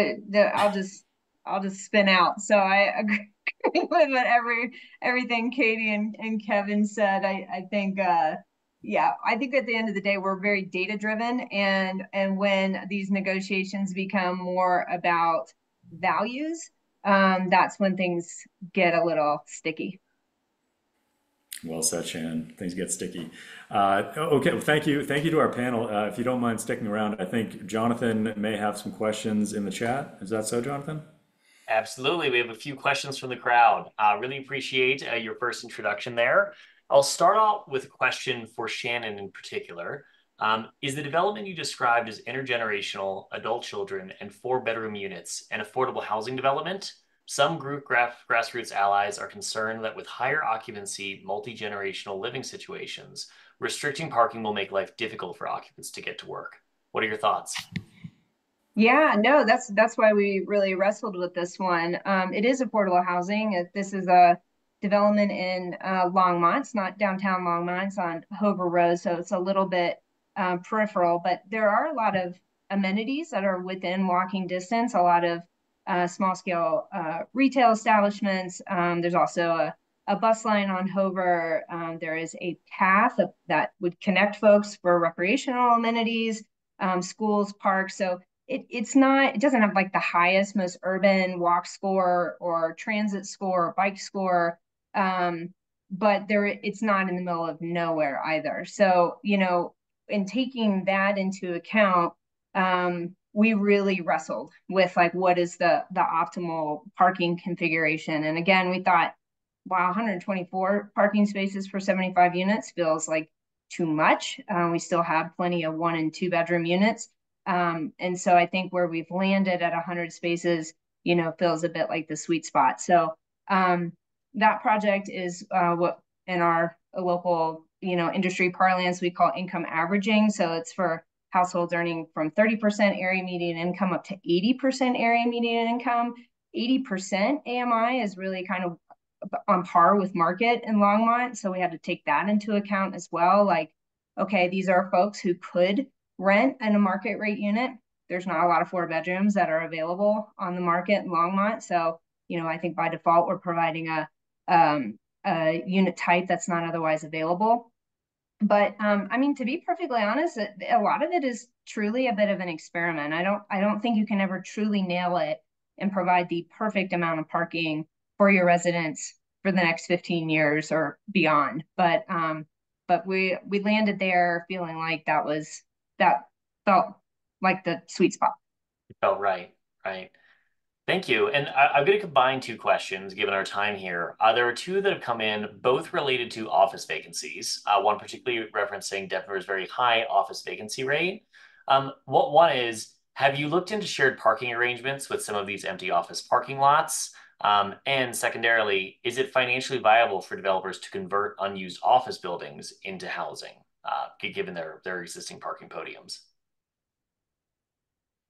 [SPEAKER 7] i'll just i'll just spin out. So i agree with every everything Katie and, and Kevin said. I, I think uh yeah, I think at the end of the day we're very data driven and and when these negotiations become more about values, um, that's when things get a little sticky.
[SPEAKER 4] Well said, Shannon. Things get sticky. Uh, okay, well, thank you. Thank you to our panel. Uh, if you don't mind sticking around, I think Jonathan may have some questions in the chat. Is that so, Jonathan?
[SPEAKER 1] Absolutely. We have a few questions from the crowd. Uh, really appreciate uh, your first introduction there. I'll start off with a question for Shannon in particular. Um, is the development you described as intergenerational, adult children, and four bedroom units an affordable housing development? Some group gra grassroots allies are concerned that with higher occupancy, multi generational living situations, restricting parking will make life difficult for occupants to get to work. What are your thoughts?
[SPEAKER 7] Yeah, no, that's that's why we really wrestled with this one. Um, it is affordable housing. This is a development in uh, Longmont. It's not downtown Longmont. It's on Hover Road, so it's a little bit um, peripheral. But there are a lot of amenities that are within walking distance. A lot of uh, small scale uh, retail establishments. Um, there's also a, a bus line on Hover. Um, there is a path that would connect folks for recreational amenities, um, schools, parks. So it, it's not, it doesn't have like the highest, most urban walk score or transit score or bike score. Um, but there, it's not in the middle of nowhere either. So, you know, in taking that into account, um, we really wrestled with like what is the the optimal parking configuration. And again, we thought, wow, 124 parking spaces for 75 units feels like too much. Um, we still have plenty of one and two bedroom units. Um, and so I think where we've landed at 100 spaces, you know, feels a bit like the sweet spot. So um, that project is uh, what in our local, you know, industry parlance we call income averaging. So it's for households earning from 30% area median income up to 80% area median income. 80% AMI is really kind of on par with market in Longmont. So we had to take that into account as well. Like, okay, these are folks who could rent in a market rate unit. There's not a lot of four bedrooms that are available on the market in Longmont. So, you know, I think by default, we're providing a, um, a unit type that's not otherwise available. But um, I mean, to be perfectly honest, a lot of it is truly a bit of an experiment. I don't, I don't think you can ever truly nail it and provide the perfect amount of parking for your residents for the next 15 years or beyond. But um, but we we landed there feeling like that was that felt like the sweet spot.
[SPEAKER 1] It felt right, right. Thank you. And I, am going to combine two questions given our time here. Uh, there are two that have come in, both related to office vacancies. Uh, one particularly referencing Denver's very high office vacancy rate. Um, what one is, have you looked into shared parking arrangements with some of these empty office parking lots? Um, and secondarily, is it financially viable for developers to convert unused office buildings into housing, uh, given their, their existing parking podiums?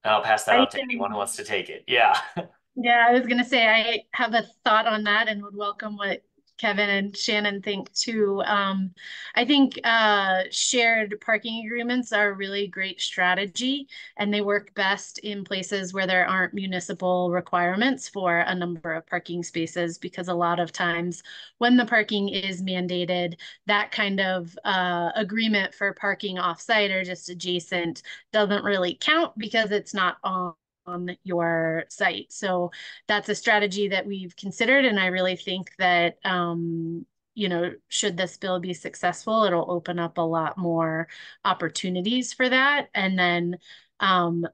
[SPEAKER 1] I'll pass that I out to anyone who wants to take it. Yeah.
[SPEAKER 5] Yeah, I was going to say I have a thought on that and would welcome what Kevin and Shannon think too. Um, I think uh, shared parking agreements are a really great strategy and they work best in places where there aren't municipal requirements for a number of parking spaces because a lot of times when the parking is mandated, that kind of uh, agreement for parking offsite or just adjacent doesn't really count because it's not on on your site. So that's a strategy that we've considered. And I really think that, um, you know, should this bill be successful, it'll open up a lot more opportunities for that. And then, um,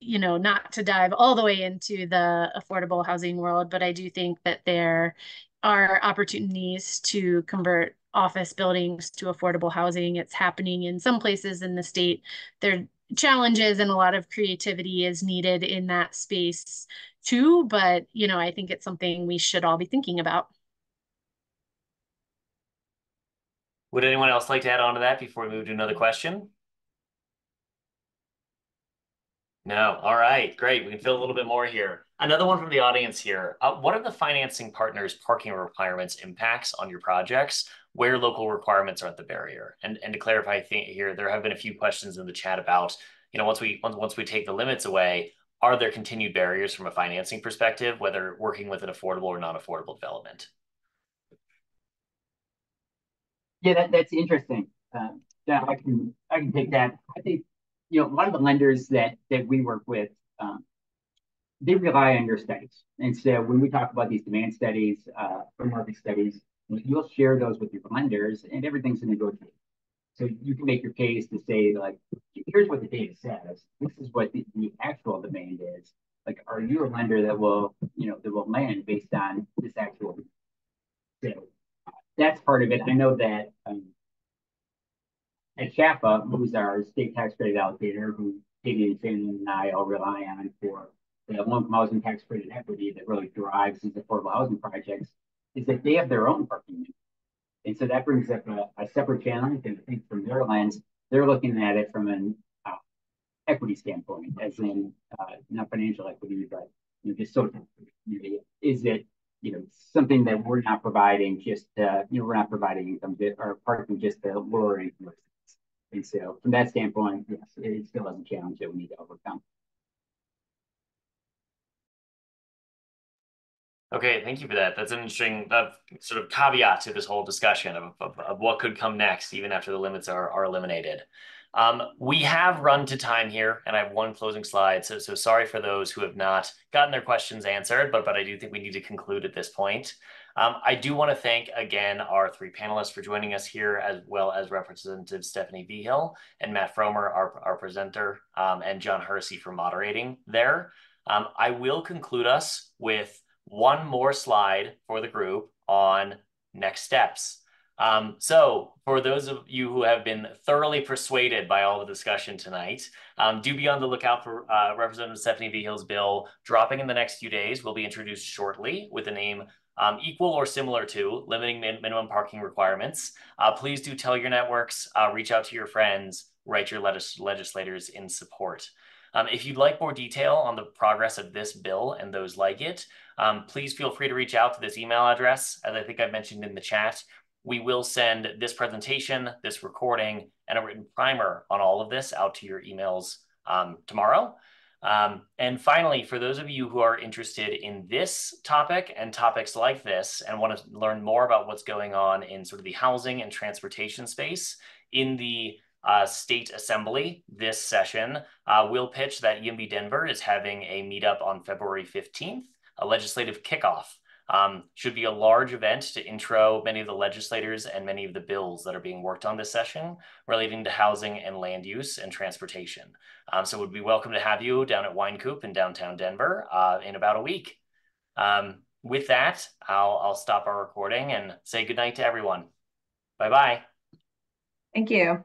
[SPEAKER 5] you know, not to dive all the way into the affordable housing world, but I do think that there are opportunities to convert office buildings to affordable housing. It's happening in some places in the state. There challenges and a lot of creativity is needed in that space too. But, you know, I think it's something we should all be thinking about.
[SPEAKER 1] Would anyone else like to add on to that before we move to another question? No. All right, great. We can fill a little bit more here. Another one from the audience here. Uh, what are the financing partners' parking requirements impacts on your projects? Where local requirements aren't the barrier. And and to clarify here, there have been a few questions in the chat about, you know, once we once, once we take the limits away, are there continued barriers from a financing perspective, whether working with an affordable or non-affordable development?
[SPEAKER 6] Yeah, that, that's interesting. Um, yeah, I can I can take that. I think you know a lot of the lenders that that we work with, um, they rely on your studies, and so when we talk about these demand studies, uh, market studies, you'll share those with your lenders and everything's a negotiation. So you can make your case to say like, here's what the data says. This is what the, the actual demand is. Like, are you a lender that will, you know, that will lend based on this actual? So that's part of it. I know that um, at CHFA, who's our state tax credit allocator, who Katie and Shannon and I all rely on for the low housing tax credit equity that really drives these affordable housing projects is that they have their own parking. And so that brings up a, a separate challenge. And I think from their lens, they're looking at it from an uh, equity standpoint, as in uh, not financial equity, but you know, just social. Is it you know something that we're not providing? Just uh, you know, we're not providing income or parking just to lower income. And so, from that standpoint, yes, it still has a challenge that we need to overcome.
[SPEAKER 1] Okay, thank you for that. That's an interesting uh, sort of caveat to this whole discussion of, of, of, what could come next, even after the limits are, are eliminated. Um, we have run to time here, and I have one closing slide. So, so sorry for those who have not gotten their questions answered, but, but I do think we need to conclude at this point. Um, I do want to thank again our three panelists for joining us here, as well as Representative Stephanie Vigil and Matt Frommer, our, our presenter, um, and John Hersey for moderating there. Um, I will conclude us with one more slide for the group on next steps. Um, so for those of you who have been thoroughly persuaded by all the discussion tonight, um, do be on the lookout for uh, Representative Stephanie Vigil's bill dropping in the next few days. Will be introduced shortly with a name um, equal or similar to limiting min minimum parking requirements. Uh, please do tell your networks, uh, reach out to your friends, write your legis legislators in support. Um, if you'd like more detail on the progress of this bill and those like it, um, please feel free to reach out to this email address, as I think I mentioned in the chat. We will send this presentation, this recording, and a written primer on all of this out to your emails um, tomorrow. Um, and finally, for those of you who are interested in this topic and topics like this and want to learn more about what's going on in sort of the housing and transportation space in the uh, State Assembly this session, uh, we'll pitch that YIMBY Denver is having a meetup on February 15th, a legislative kickoff Um, should be a large event to intro many of the legislators and many of the bills that are being worked on this session relating to housing and land use and transportation. Um, so would be welcome to have you down at Wynkoop in downtown Denver uh, in about a week. Um, with that, I'll, I'll stop our recording and say goodnight to everyone. Bye-bye.
[SPEAKER 7] Thank you.